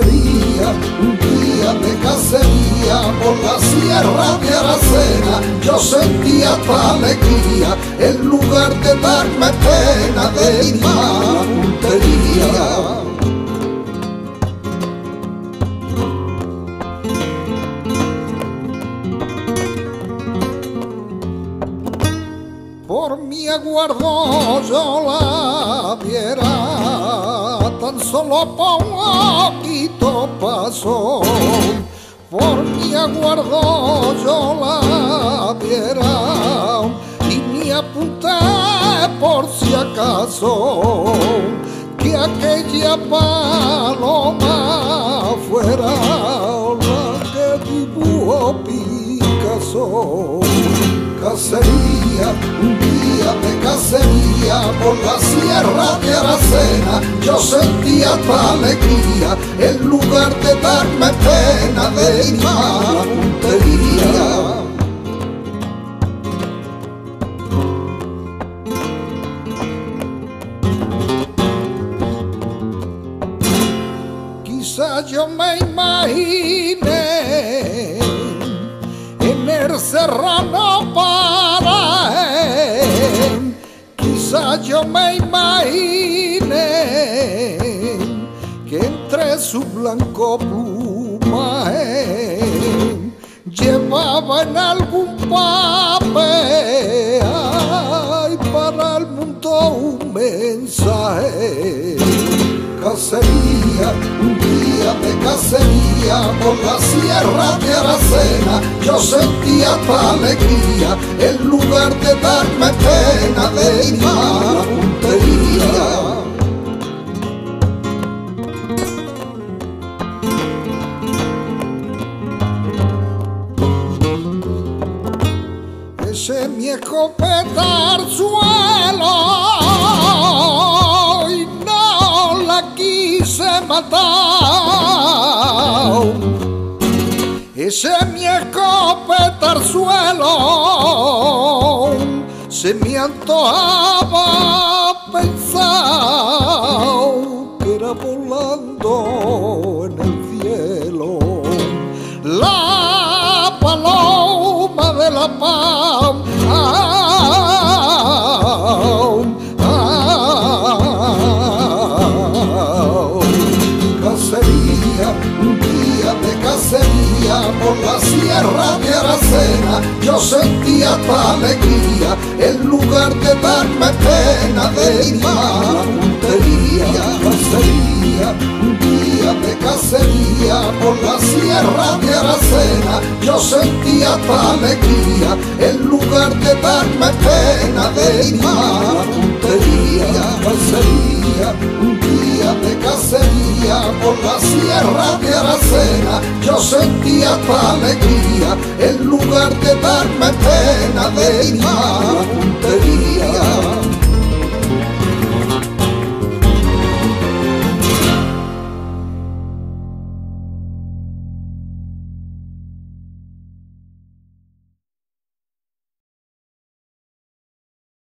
un día de cacería por la sierra de Aracena, yo sentía tu alegría, en lugar de darme pena de mi puntería. por mi aguardo yo la solo poquito pasó. Por mi aguardo yo la viera y me apunté por si acaso que aquella paloma fuera la que dibujó Picasso cacería, un día de cacería por la sierra de Aracena, yo sentía tu alegría, en lugar de darme pena de mi mala puntería. Quizá yo me imaginé yo me imaginé que entre su blanco plumaje llevaba en algún papel. Para el mundo un mensaje. Cacería, un día de cacería por la sierra de Aracena, yo sentía tu alegría, en lugar de darme pena de mi Ese mi escopeta al suelo y no la quise matar. Ese mi escopeta al suelo se me antojaba pensar que era volando en el cielo. La de cacería por la sierra de Aracena, yo sentía tu alegría, en lugar de darme pena de mi mala puntería. Cacería, un día de cacería por la sierra de Aracena, yo sentía tu alegría, en lugar de darme pena de mi mala puntería. Cacería, un día la sierra de Aracena, yo sentía tu alegría, en lugar de darme pena de mi puntería.